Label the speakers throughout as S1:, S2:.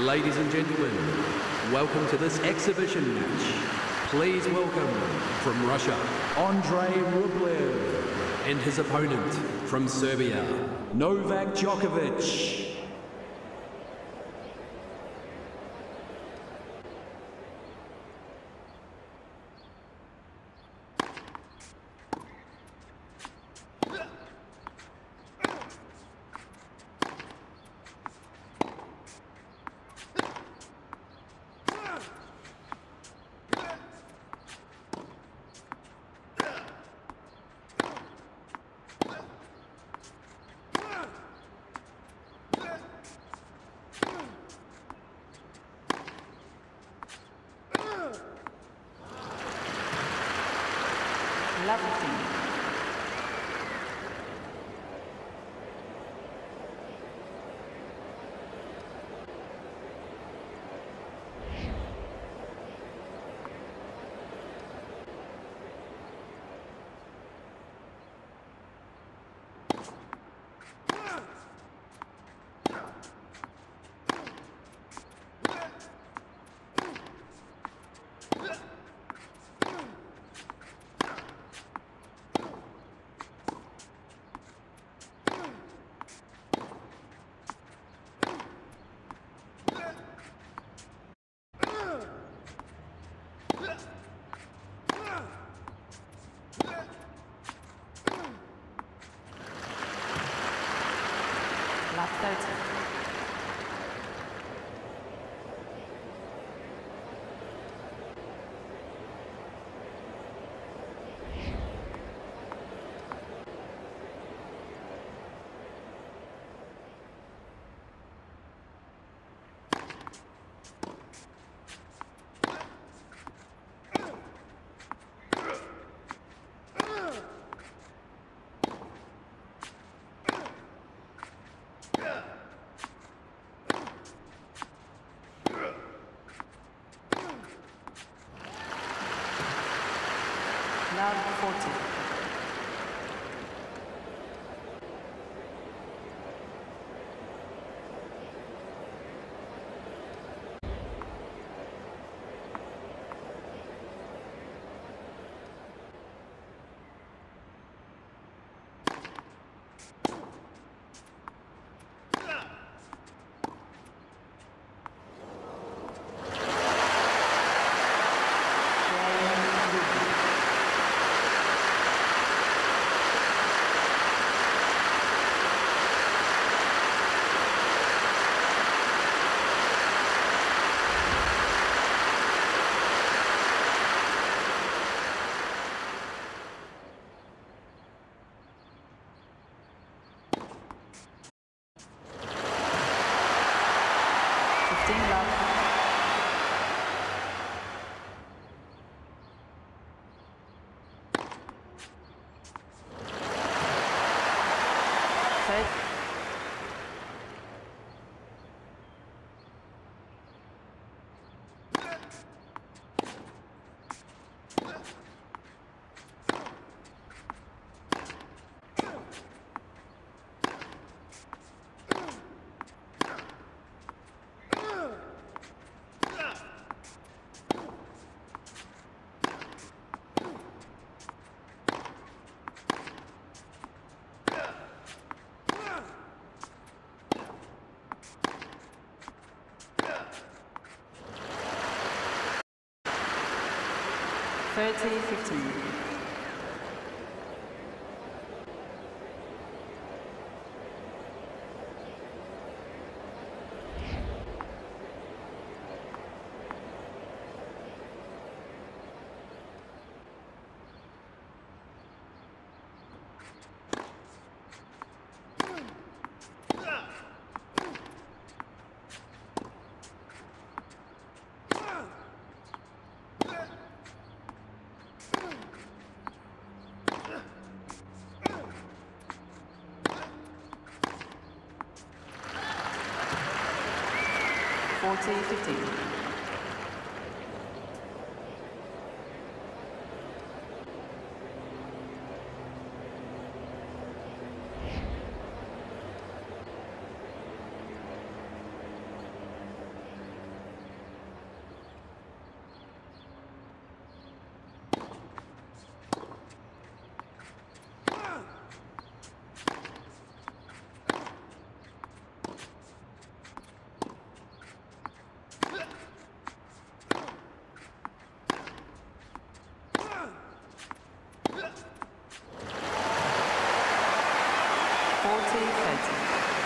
S1: Ladies and gentlemen, welcome to this exhibition match. Please welcome from Russia, Andrey Rublev, and his opponent from Serbia, Novak Djokovic.
S2: Lovely. Lap 30. Lap 40. 30, 15. Fifteen. Forty, 14 30.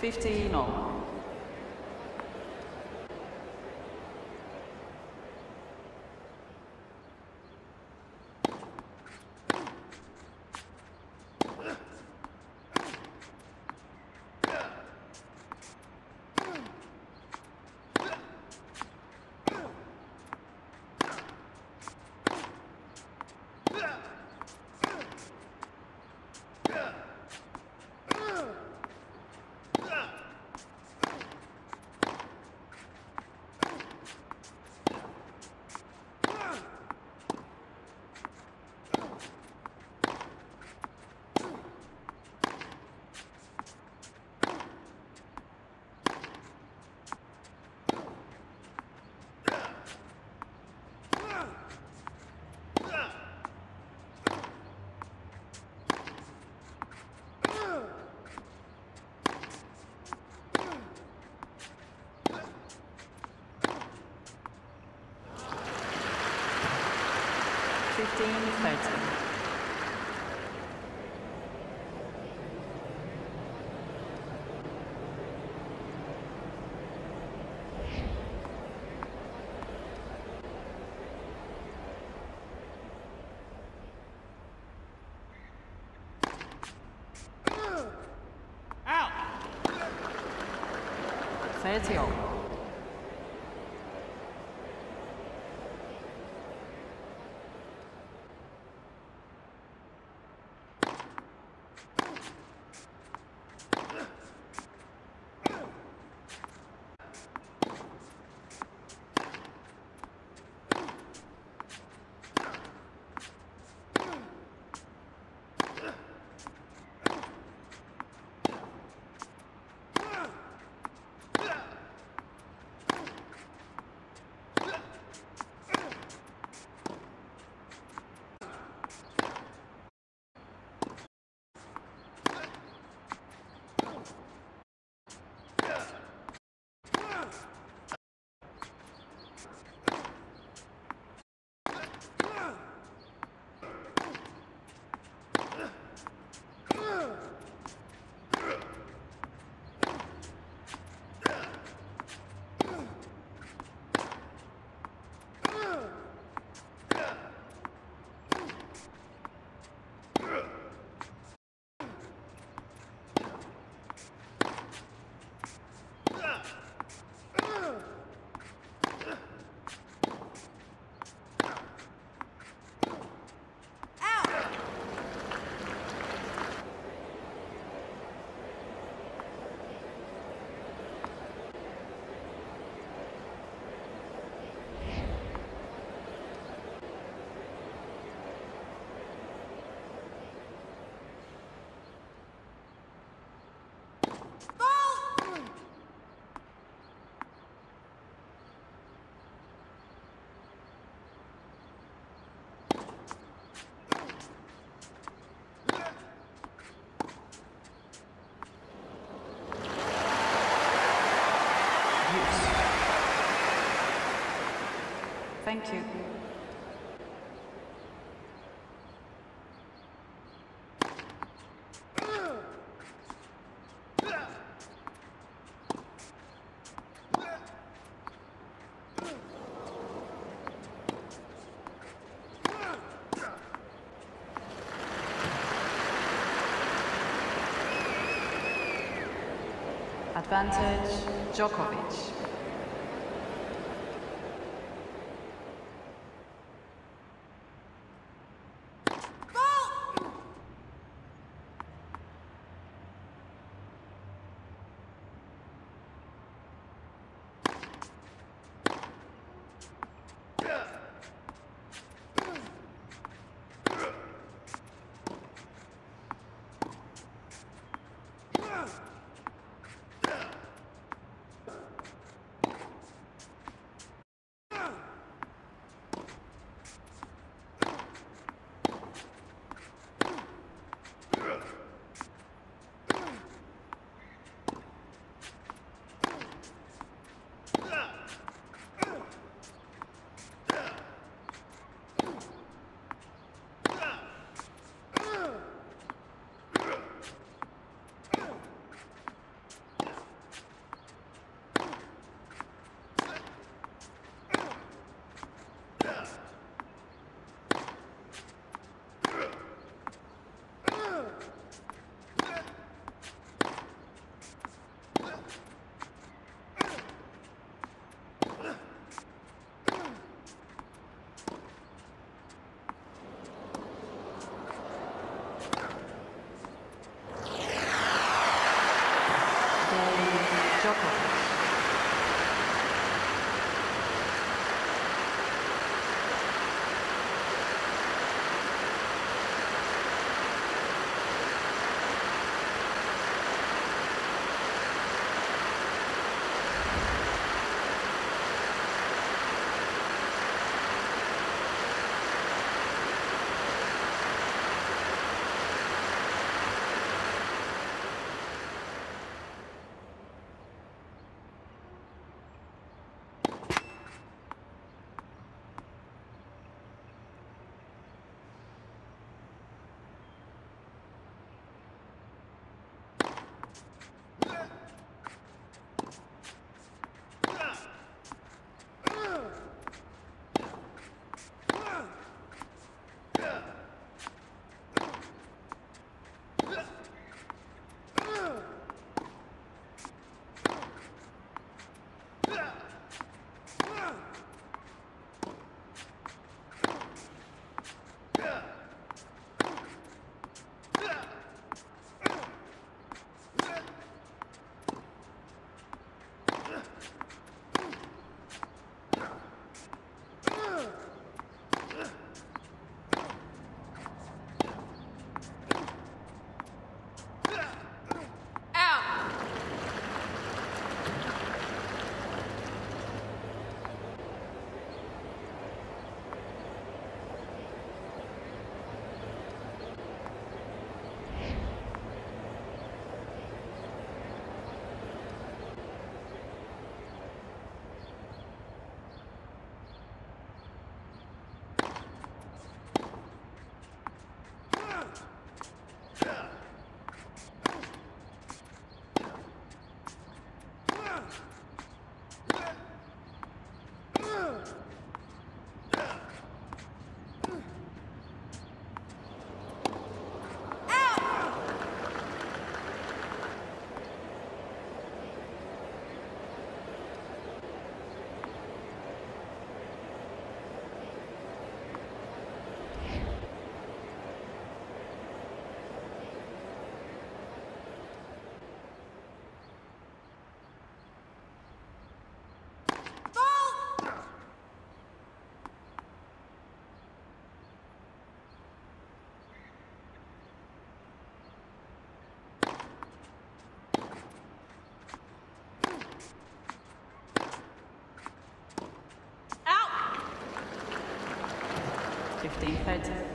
S2: Fifteen all. Fifteen thirty. Thirty use. Thank you. advantage. Djokovic. United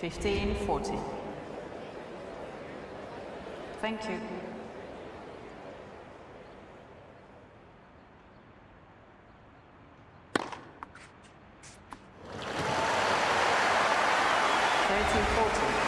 S2: 1540. Thank you. Thirteen forty.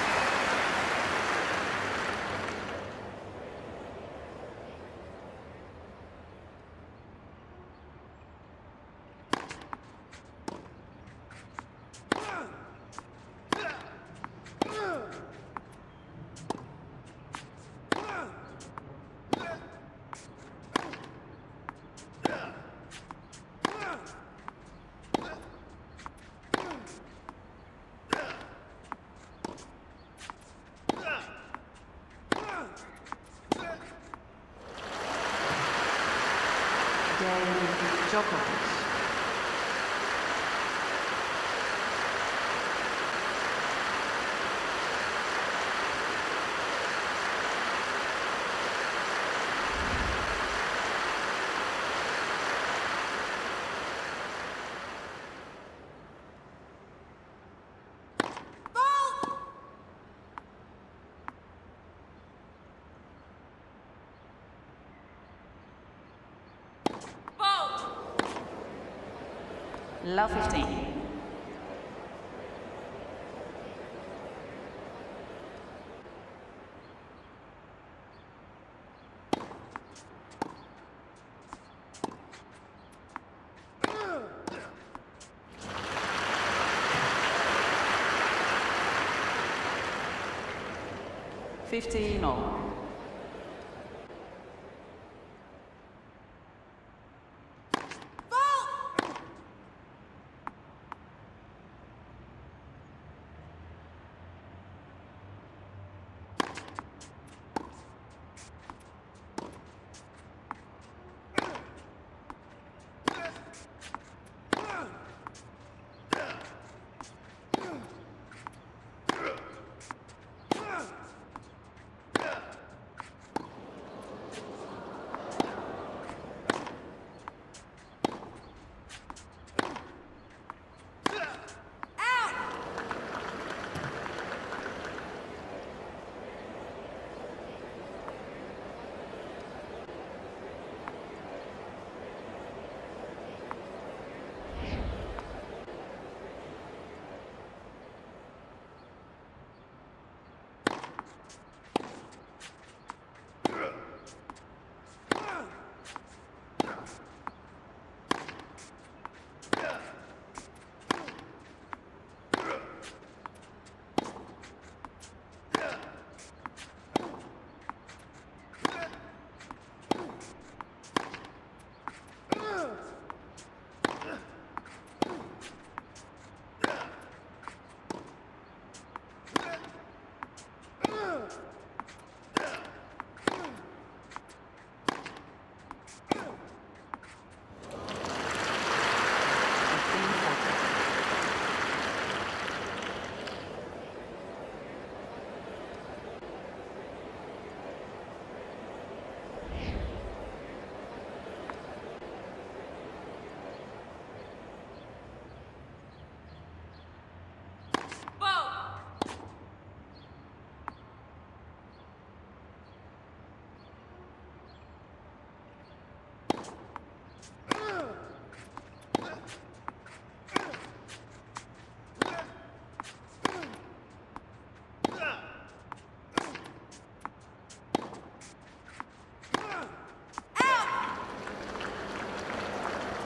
S2: Love 15. Fifteen all.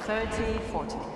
S2: 30, 40.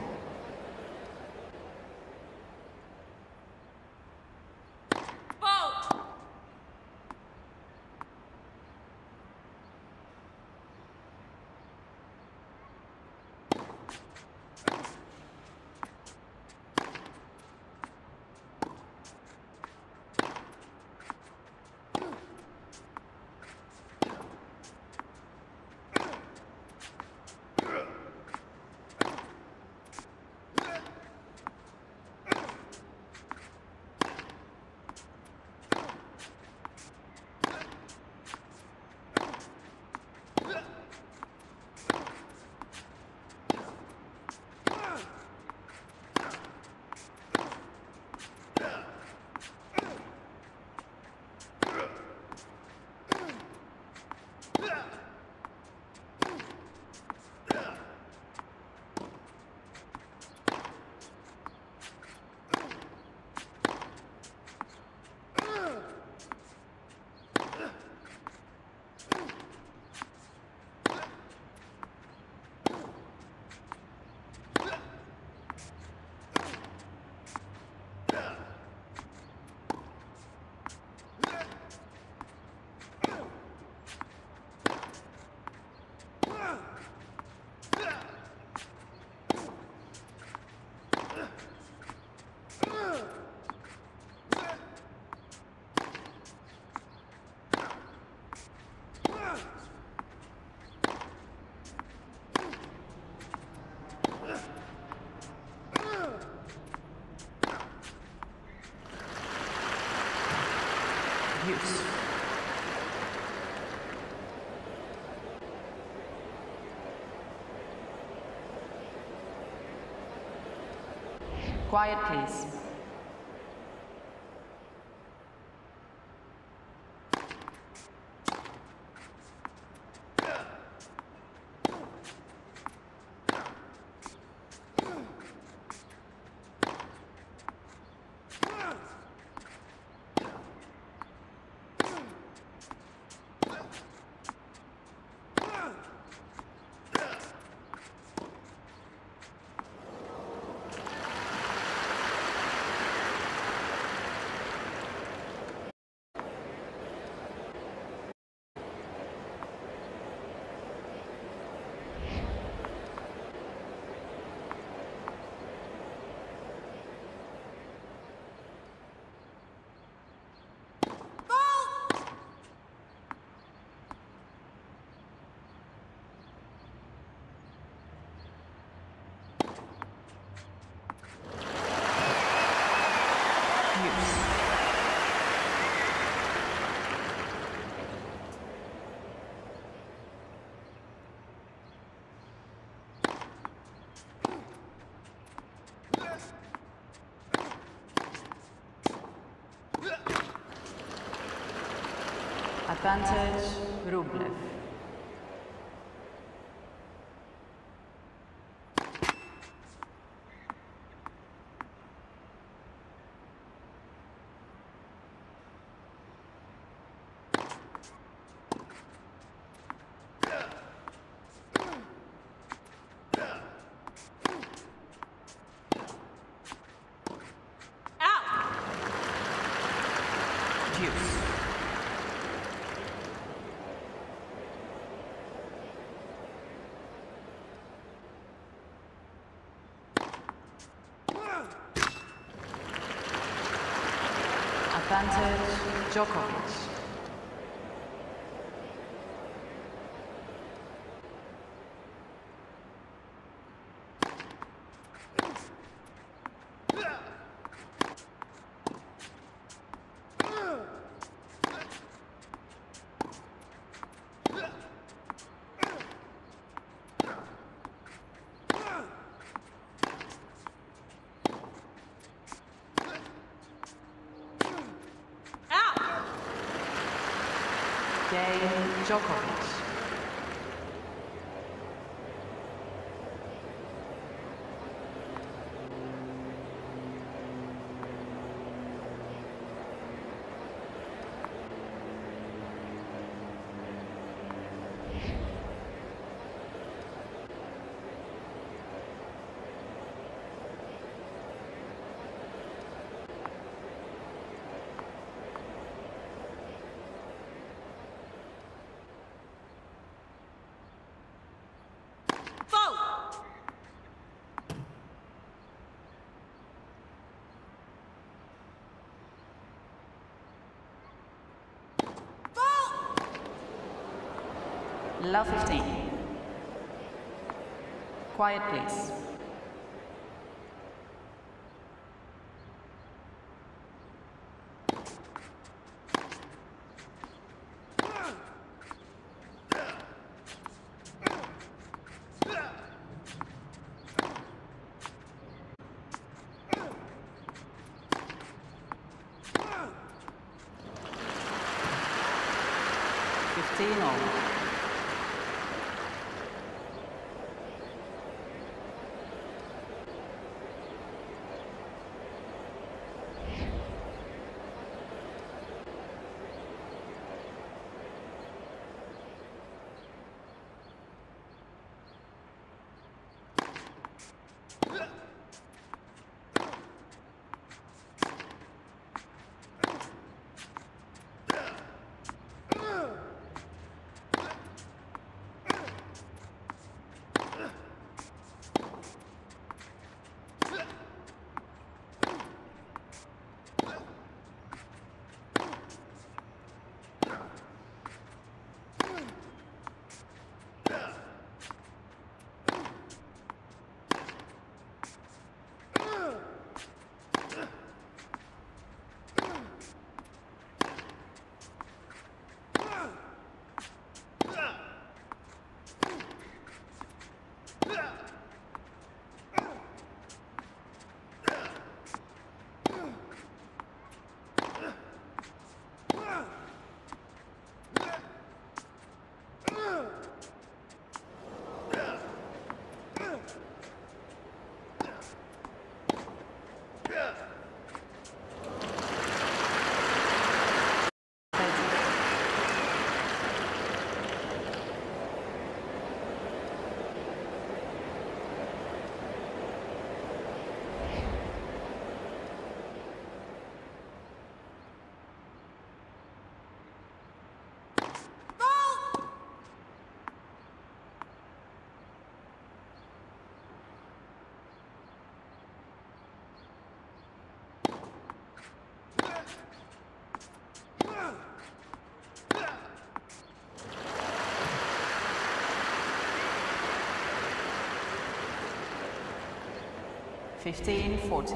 S2: Quiet, please. Use. Advantage, Rublev. Advantage, Djokovic. Game, Djokovic. Love 15. Quiet, please. 15 40.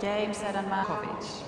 S2: James Adam Markovic.